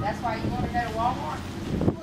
That's why you want to go to Walmart?